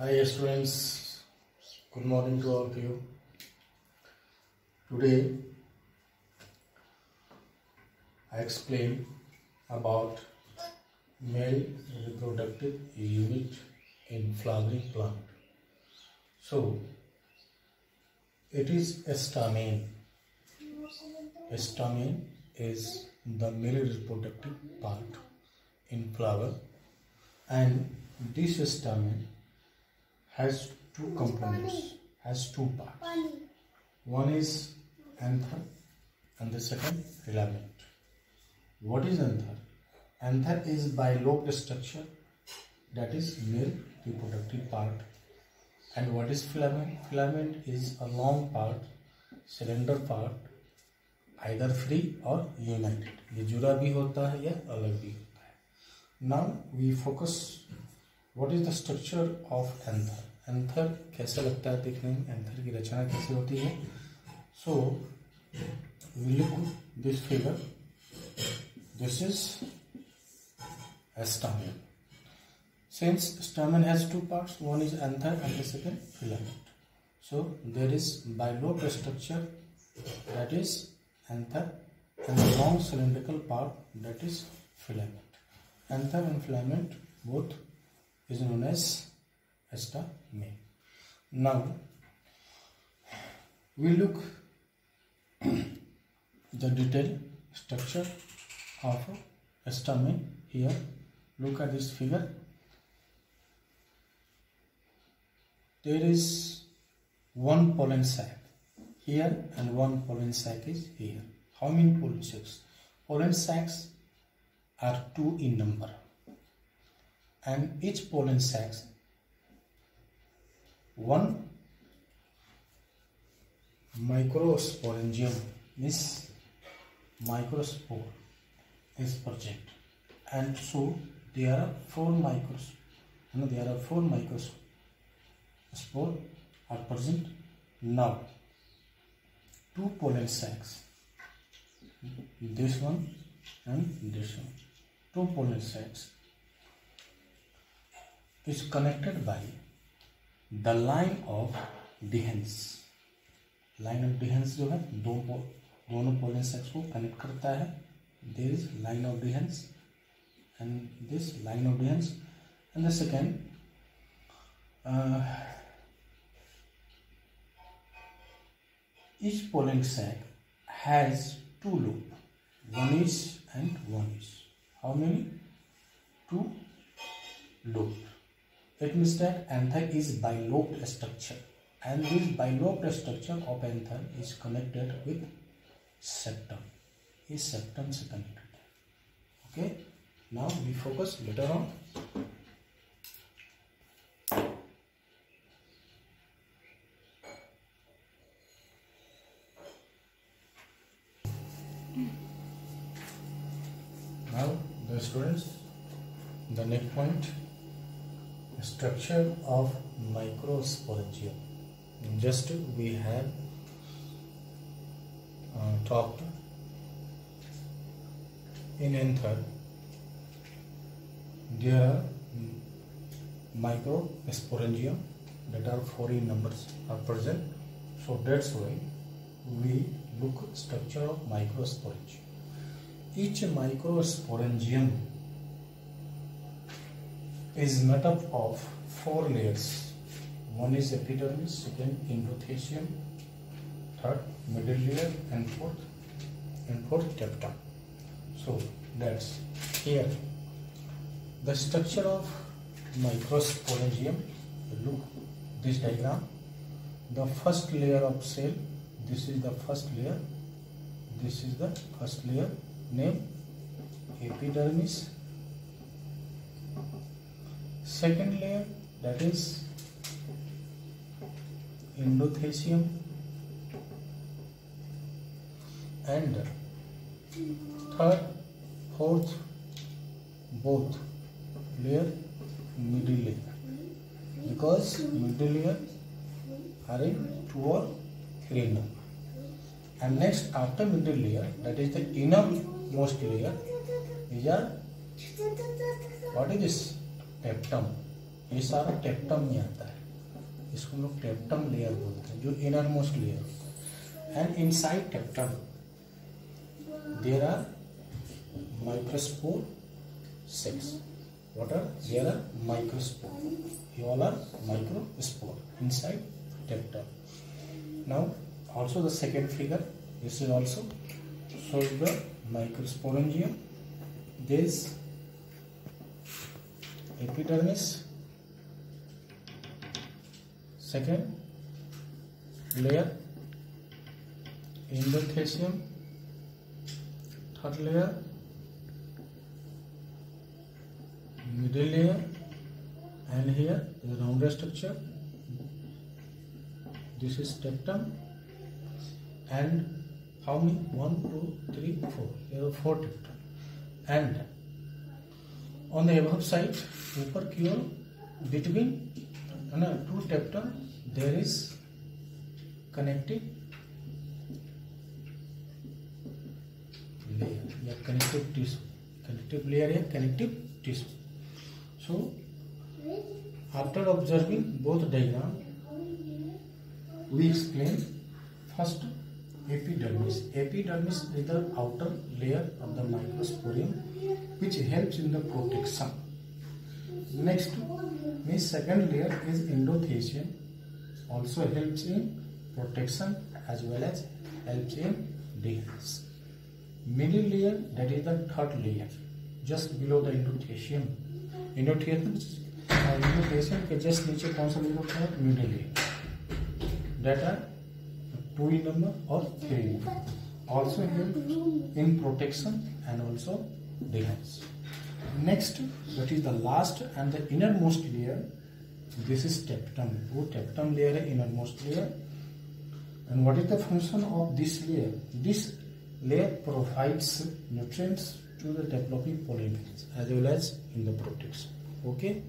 Hi students, good morning to all of you. Today I explain about male reproductive unit in flowering plant. So it is a stamen. Stamen is the male reproductive part in flower and this stamen has two components, has two parts. One is anther and the second filament. What is anther? Anther is bilobed structure that is male reproductive part. And what is filament? Filament is a long part, cylinder part, either free or united. ये जुड़ा भी होता है या अलग भी होता है now we focus what is the structure of anther anther कैसा लगता है देखने में? एंथर की रचना कैसी होती है? So we look this figure this is stamen since stamen has two parts one is anther and the filament so there is bilobed structure that is anther and long cylindrical part that is filament anther and filament both is known as stamen now we look the detailed structure of stamen here. Look at this figure. There is one pollen sac here and one pollen sac is here. How many pollen sacs? Pollen sacs are two in number. And each pollen sacs one microsporangium means microspore is present and so there are four micros you there are four microspore are present now. Two pollen sacs this one and this one. Two pollen sacs is connected by the line of dehiscence line of dehiscence जो है, दो दोनों पोलियन sex को connect करता है। There line of dehiscence and this line of dehiscence and the second each pollen sac has two loop one is and one is how many two loop it means that anther is bilobed structure. And this bilobed structure of anther is connected with septum. Is septum से connected? Okay. Now we focus later on. Now the students the next point structure of microsporangium just we have uh, talked in anther there are microsporangium that are four in numbers are present. So that's why we look structure of microsporangium each microsporangium is made up of four layers. One is epidermis second endothelium third middle layer and fourth and fourth teptum so that's here. The structure of microsporangium look this diagram. The first layer of cell this is the first layer. This is the first layer name epidermis second layer that is endothelium and third fourth both layer middle layer because middle layer are in two or three number and next after middle layer that is the innermost layer these are what is this tapetum ये सारा टेप्टम में आता है। इसको लोग टेप्टम layer बोलते हैं, जो inner most layer and inside tapetum there are microspore sacs what are there are microspore ये all are microspore inside tapetum now also the second figure this is also sold the microsporangium this epidermis second layer endothelium third layer middle layer and here the rounder structure this is tectum and how many one two three four there are four tectum and on the above side ऊपर की ओर between है ना two tapetum there is connective layer connective layer या connective tissue so after observing both diagram we explain first epidermis. Epidermis is the outer layer of the microsporium which helps in the protection. Next, the second layer is endothelium, also helps in protection as well as helps in defense. Middle layer that is the third layer, just below the endothelium. Endothelium, endothelium के just नीचे कौन सा layer होता है? Middle layer data 2 in number or 3 in number. Also help in protection and also defense. Next, that is the last and the innermost layer. This is tectum. Wo tectum layer innermost layer. And what is the function of this layer? This layer provides nutrients to the developing polymers as well as in the protection. Okay.